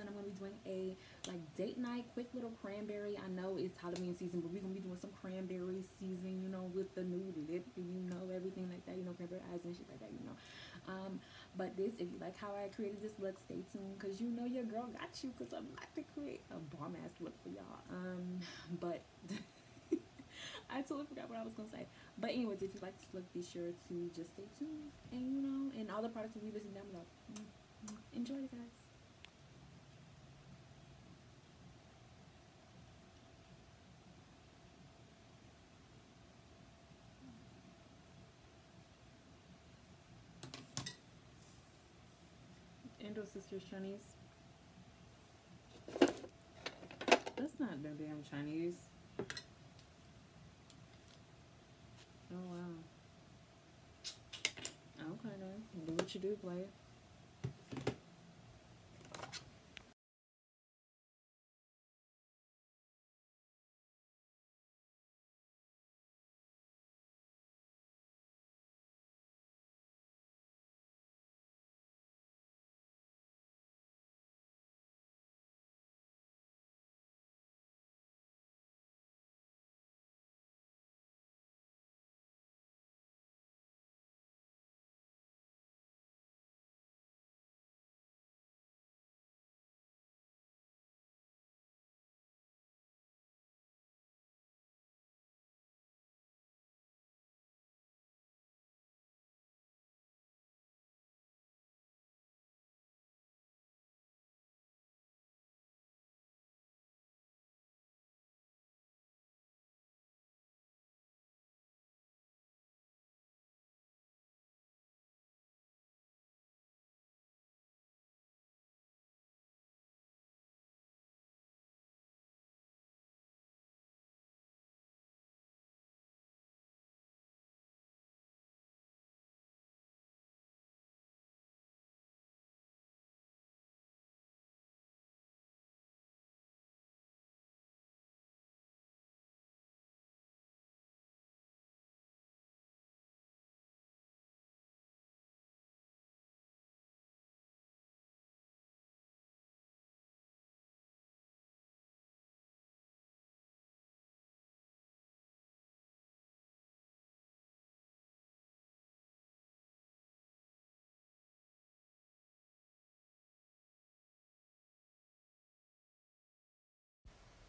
and I'm gonna be doing a like date night, quick little cranberry. I know it's Halloween season, but we're gonna be doing some cranberry season, you know, with the nude lip, you know, everything like that, you know, cranberry eyes and shit like that, you know. Um, but this, if you like how I created this look, stay tuned because you know your girl got you because I'm about to create a bomb ass look for y'all. Um, but I totally forgot what I was gonna say. But anyways, if you like this look, be sure to just stay tuned and you know, and all the products will be listed down below. Mm -hmm. Enjoy, guys. Endo Sisters Chinese. That's not no damn Chinese. Oh wow. Okay then. Do what you do, player.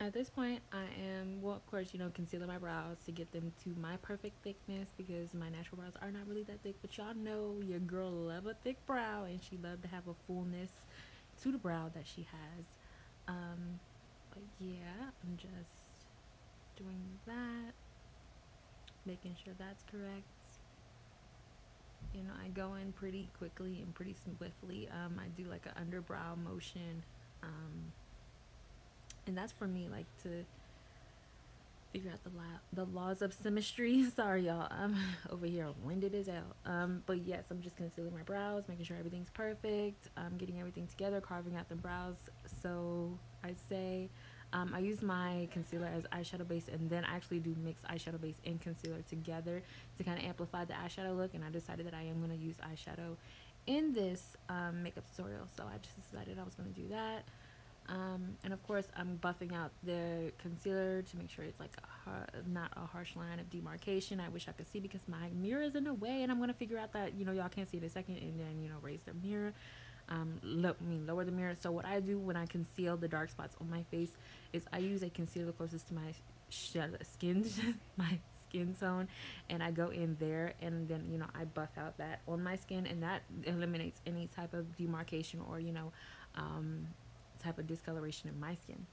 At this point, I am, well, of course, you know, concealing my brows to get them to my perfect thickness because my natural brows are not really that thick. But y'all know your girl love a thick brow and she love to have a fullness to the brow that she has. Um, but yeah, I'm just doing that, making sure that's correct. You know, I go in pretty quickly and pretty swiftly. Um, I do like an underbrow motion. Um, and that's for me like to figure out the la- the laws of symmetry. Sorry y'all. I'm over here winded as hell. Um but yes i'm just concealing my brows making sure everything's perfect. I'm getting everything together carving out the brows. So i say um, I use my concealer as eyeshadow base and then I actually do mix eyeshadow base and concealer together to kind of amplify the eyeshadow look and I decided that I am going to use eyeshadow in this um, makeup tutorial. So I just decided I was going to do that um, and of course, I'm buffing out the concealer to make sure it's like a not a harsh line of demarcation. I wish I could see because my mirror is in the way, and I'm gonna figure out that you know y'all can't see it a second, and then you know raise the mirror. Um, lo- I mean lower the mirror. So what I do when I conceal the dark spots on my face is I use a concealer closest to my skin, my skin tone, and I go in there, and then you know I buff out that on my skin, and that eliminates any type of demarcation or you know. Um, type of discoloration in my skin.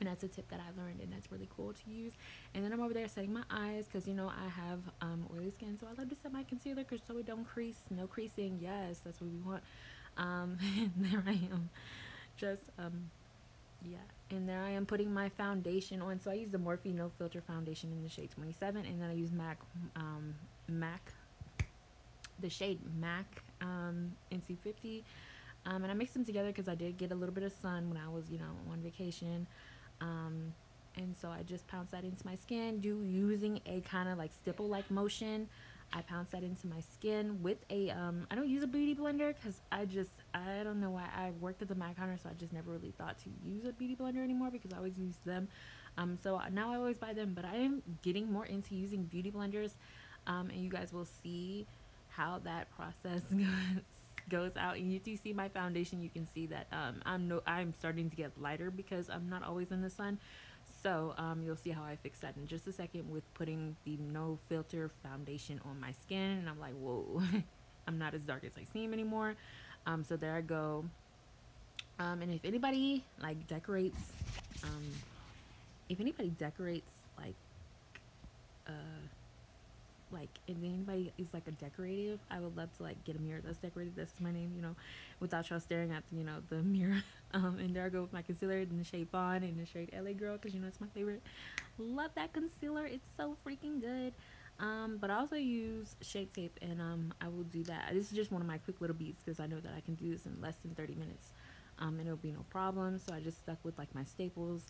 And that's a tip that I learned and that's really cool to use. And then I'm over there setting my eyes because you know I have um, oily skin so I love to set my concealer because so it don't crease no creasing. Yes that's what we want. Um, and there I am. Just um, yeah. And there I am putting my foundation on. So I use the Morphe no filter foundation in the shade 27 and then I use MAC um, MAC the shade MAC um, NC50 um, and I mixed them together because I did get a little bit of sun when I was, you know, on vacation. Um, and so I just pounce that into my skin, do using a kind of like stipple like motion. I pounce that into my skin with a um I don't use a beauty blender because I just I don't know why I worked at the MAC counter so I just never really thought to use a beauty blender anymore because I always use them. Um so now I always buy them but I am getting more into using beauty blenders. Um and you guys will see how that process goes goes out and you see my foundation you can see that um I'm no I'm starting to get lighter because I'm not always in the sun so um, you'll see how I fix that in just a second with putting the no filter foundation on my skin. And I'm like, whoa, I'm not as dark as I seem anymore. Um, so there I go. Um, and if anybody like decorates, um, if anybody decorates like, uh, like if anybody is like a decorative i would love to like get a mirror that's decorated. That's my name you know without y'all staring at you know the mirror um and there. I go with my concealer in the shade Fawn and the shade LA Girl because you know it's my favorite. Love that concealer. It's so freaking good. Um but i also use shape tape and um i will do that. This is just one of my quick little beats because i know that i can do this in less than 30 minutes um and it'll be no problem. So i just stuck with like my staples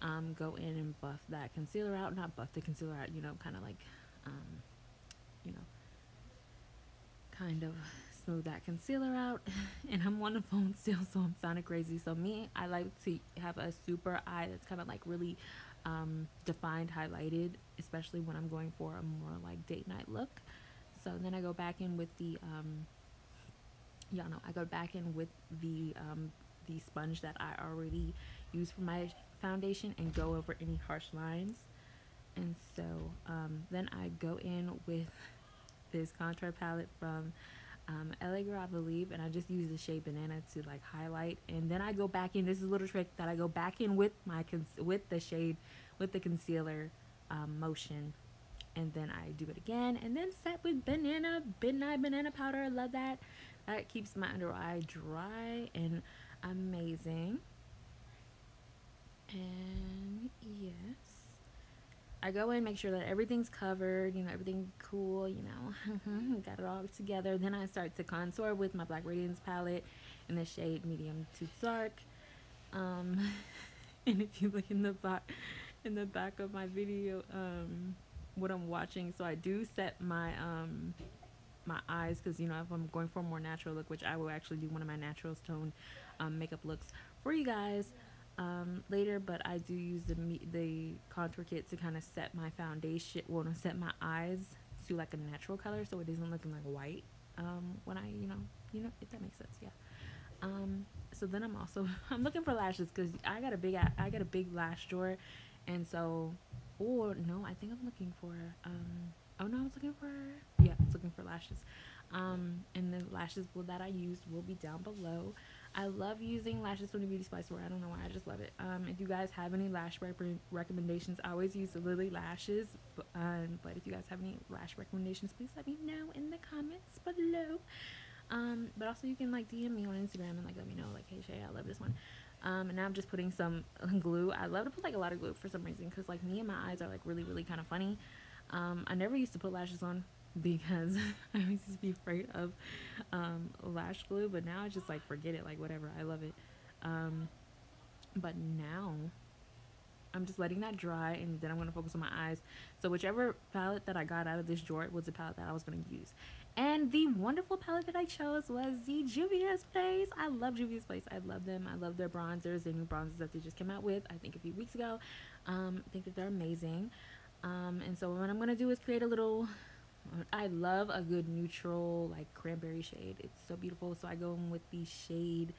um go in and buff that concealer out. Not buff the concealer out you know kind of like um kind of smooth that concealer out. And I'm on the phone still, so I'm sounding crazy. So me, I like to have a super eye that's kind of like really um, defined, highlighted, especially when I'm going for a more like date night look. So then I go back in with the, um, y'all know, I go back in with the um, the sponge that I already used for my foundation and go over any harsh lines and so um, then I go in with this contour palette from um, Girl, I believe, and I just use the shade Banana to like highlight, and then I go back in. This is a little trick that I go back in with my with the shade with the concealer um, motion, and then I do it again, and then set with banana midnight banana powder. I love that. That keeps my under eye dry and amazing. And yes. I go in, make sure that everything's covered, you know, everything cool, you know, got it all together. Then I start to contour with my Black Radiance palette in the shade medium to dark. Um, and if you look in the back, in the back of my video, um, what I'm watching, so I do set my um, my eyes because you know if I'm going for a more natural look, which I will actually do one of my natural tone um, makeup looks for you guys um, later, but I do use the the contour kit to kind of set my foundation, well, to set my eyes to like a natural color, so it isn't looking like white um, when I, you know, you know, if that makes sense, yeah. Um, so then I'm also I'm looking for lashes because I got a big I got a big lash drawer, and so, or no, I think I'm looking for um, oh no, I was looking for yeah, I was looking for lashes, um, and the lashes that I used will be down below. I love using lashes from the Beauty Supply Store. I don't know why, I just love it. Um, if you guys have any lash rep recommendations, I always use the Lilly Lashes. But, um, but if you guys have any lash recommendations, please let me know in the comments below. Um, but also you can like DM me on Instagram and like let me know like, hey Shay, I love this one. Um, and now I'm just putting some glue. I love to put like a lot of glue for some reason because like me and my eyes are like really really kind of funny. Um, I never used to put lashes on because I used to be afraid of um, lash glue, but now I just like forget it, like whatever. I love it. Um, but now I'm just letting that dry, and then I'm gonna focus on my eyes. So whichever palette that I got out of this drawer was the palette that I was gonna use. And the wonderful palette that I chose was the Juvia's Place. I love Juvia's Place. I love them. I love their bronzers, their new bronzers that they just came out with. I think a few weeks ago. Um, I think that they're amazing. Um, and so what I'm gonna do is create a little I love a good neutral like cranberry shade. It's so beautiful. So I go in with the shade.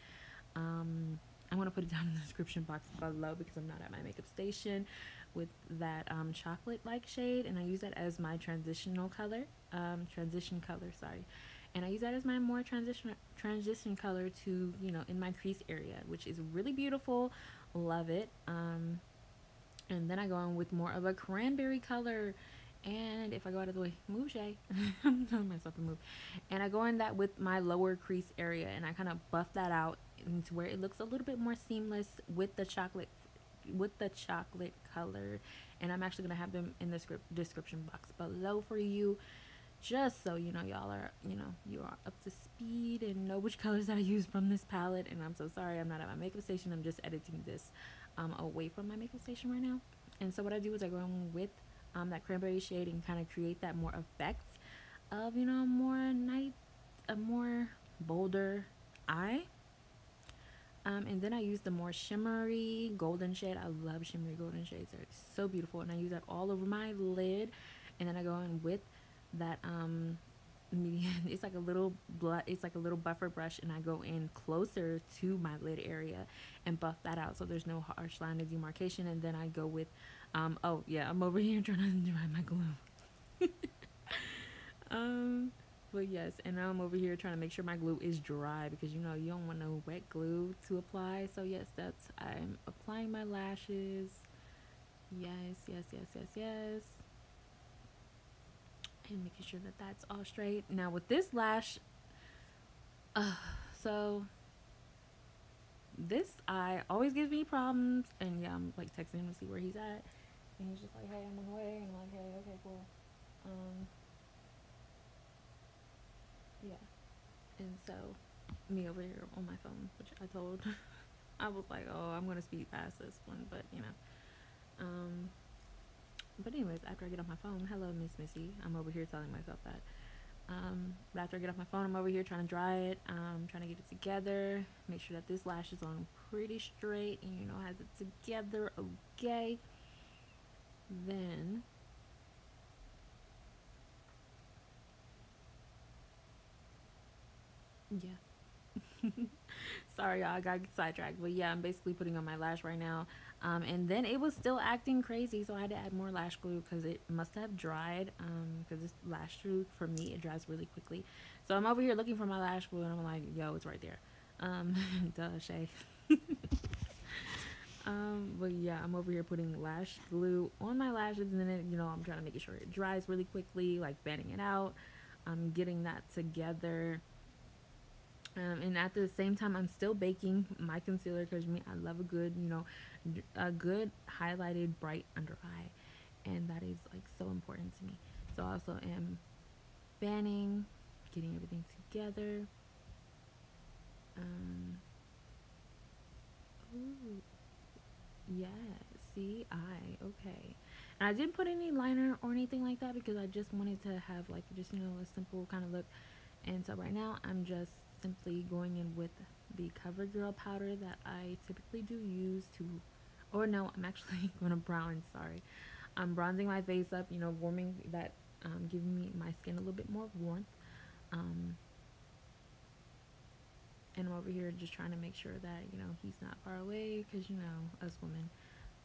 Um, I want to put it down in the description box below because I'm not at my makeup station with that um, chocolate like shade and I use that as my transitional color um, transition color sorry and I use that as my more transition transition color to you know in my crease area which is really beautiful love it um, and then I go in with more of a cranberry color and if I go out of the way, move Shay. I'm telling myself to move. And I go in that with my lower crease area and I kind of buff that out into where it looks a little bit more seamless with the chocolate with the chocolate color. And I'm actually going to have them in the script description box below for you. Just so you know y'all are, you know, you are up to speed and know which colors I use from this palette. And I'm so sorry I'm not at my makeup station. I'm just editing this um, away from my makeup station right now. And so what I do is I go in with um, that cranberry shade and kind of create that more effect of you know more night a more bolder eye um, and then I use the more shimmery golden shade. I love shimmery golden shades. They're so beautiful. And I use that all over my lid. And then I go in with that um medium. It's like a little blood. It's like a little buffer brush. And I go in closer to my lid area and buff that out. So there's no harsh line of demarcation. And then I go with, um, oh yeah, I'm over here trying to dry my glue. um but yes, and I'm over here trying to make sure my glue is dry because you know you don't want no wet glue to apply. So yes, that's I'm applying my lashes. Yes, yes, yes, yes, yes. And making sure that that's all straight. Now with this lash, uh, so this eye always gives me problems. And yeah, I'm like texting him to see where he's at. And he's just like, hey, I'm on the way. And I'm like, hey, okay, cool. Um, yeah. And so, me over here on my phone, which I told, I was like, oh, I'm going to speed past this one, but you know. Um, but anyways, after I get off my phone, hello, Miss Missy. I'm over here telling myself that. Um, but after I get off my phone, I'm over here trying to dry it, um, trying to get it together, make sure that this lash is on pretty straight and you know has it together, okay. Then Yeah. Sorry, y'all. I got sidetracked. But yeah, I'm basically putting on my lash right now. Um, and then it was still acting crazy, so I had to add more lash glue because it must have dried. Um because um, this lash glue, for me, it dries really quickly. So I'm over here looking for my lash glue, and I'm like, yo, it's right there. Um, duh, Shay. um, but yeah, I'm over here putting lash glue on my lashes, and then, you know, I'm trying to make sure it dries really quickly, like fanning it out. I'm getting that together. Um, and at the same time i'm still baking my concealer because me i love a good you know a good highlighted bright under eye. And that is like so important to me. So i also am fanning getting everything together. Um ooh, yeah see i okay and i didn't put any liner or anything like that because i just wanted to have like just you know a simple kind of look and so right now i'm just simply going in with the CoverGirl powder that I typically do use to, or no, I'm actually going to bronze, sorry. I'm bronzing my face up, you know, warming that, um, giving me my skin a little bit more warmth. Um, and I'm over here just trying to make sure that, you know, he's not far away because, you know, us women,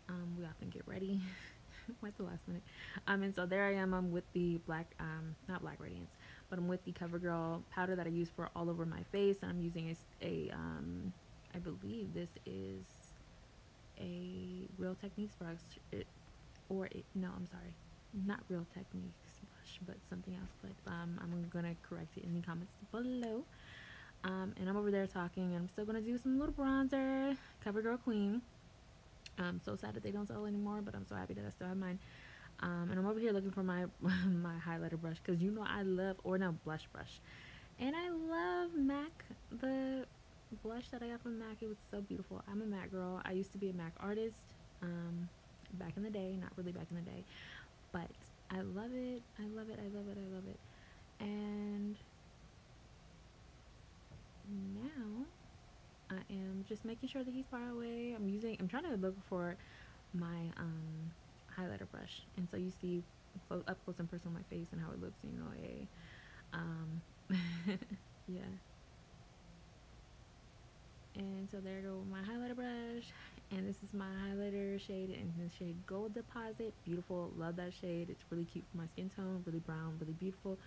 um, we often get ready at the last minute. Um, and so there I am, I'm with the black, um, not black radiance, but I'm with the CoverGirl powder that I use for all over my face. And I'm using a, a um, I believe this is a Real Techniques brush. It, or it, no, I'm sorry, not Real Techniques brush, but something else. But um, I'm gonna correct it in the comments below. Um, and I'm over there talking, and I'm still gonna do some little bronzer, CoverGirl Queen. I'm so sad that they don't sell anymore, but I'm so happy that I still have mine. Um, and I'm over here looking for my my highlighter brush because you know I love or no blush brush, and I love MAC the blush that I got from MAC. It was so beautiful. I'm a MAC girl. I used to be a MAC artist um, back in the day, not really back in the day, but I love it. I love it. I love it. I love it. And now I am just making sure that he's far away. I'm using. I'm trying to look for my um highlighter brush. And so you see up close and personal my face and how it looks you know a um yeah. And so there go my highlighter brush. And this is my highlighter shade in the shade gold deposit. Beautiful. Love that shade. It's really cute for my skin tone. Really brown. Really beautiful.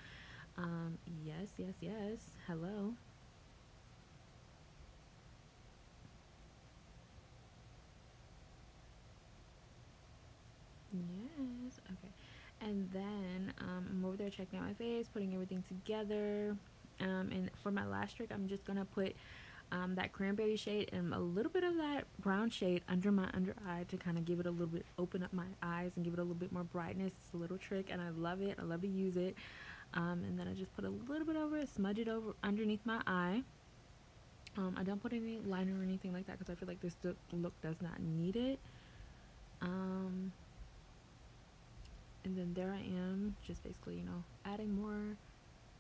Um yes yes yes. Hello Yes. Okay. And then um, I'm over there checking out my face, putting everything together. Um, and for my last trick, I'm just gonna put um, that cranberry shade and a little bit of that brown shade under my under eye to kind of give it a little bit, open up my eyes and give it a little bit more brightness. It's a little trick, and I love it. I love to use it. Um, and then I just put a little bit over it, smudge it over underneath my eye. Um, I don't put any liner or anything like that because I feel like this look does not need it. Um, and then there I am just basically you know adding more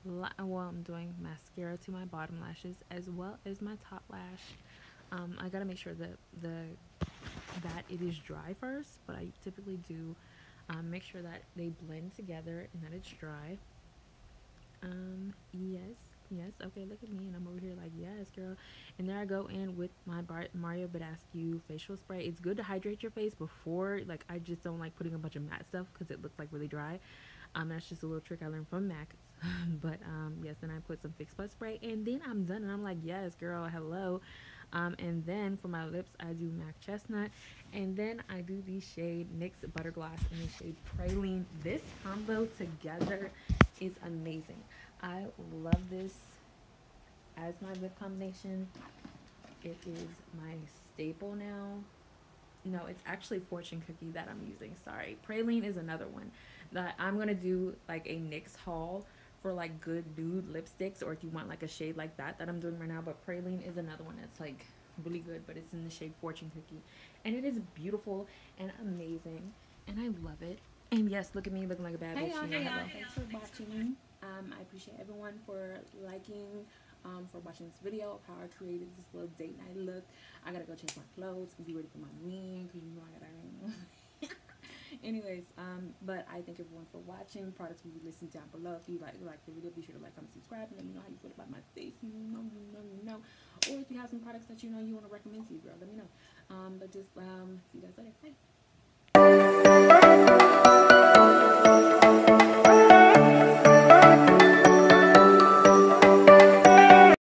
well, I'm doing mascara to my bottom lashes as well as my top lash. Um, I gotta make sure that the that it is dry first, but I typically do um, make sure that they blend together and that it's dry. Um, yes, yes, okay, look at me, and I'm over here like, yes, girl. And there I go in with my Bar- Mario Badescu facial spray. It's good to hydrate your face before, like, I just don't like putting a bunch of matte stuff because it looks like really dry. Um, that's just a little trick I learned from MAC. but um, yes, then I put some Fix Plus spray, and then I'm done, and I'm like, yes, girl, hello. Um, and then for my lips, I do MAC Chestnut. And then I do the shade NYX Butter Gloss and the shade Praline. This combo together is amazing. I love this as my lip combination. It is my staple now. No, it's actually Fortune Cookie that I'm using. Sorry. Praline is another one that I'm going to do like a NYX haul for like good nude lipsticks or if you want like a shade like that that I'm doing right now. But Praline is another one that's like really good, but it's in the shade Fortune Cookie. And it is beautiful and amazing. And I love it. And yes, look at me looking like a bad hey bitch. y'all, hey y'all. Thanks for watching. Um, I appreciate everyone for liking, um, for watching this video of how I created this little date night look. I gotta go change my clothes and be ready for my wing because you know I gotta. Anyways, um, but I thank everyone for watching. Products will be listed down below. If you like like the video, be sure to like, comment, subscribe, and let me know how you feel about my face. You know, you know, you know. Or if you have some products that you know you want to recommend to you, girl, let me know. Um, but just um, see you guys later. Bye.